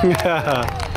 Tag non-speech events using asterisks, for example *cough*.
*laughs* Yeah.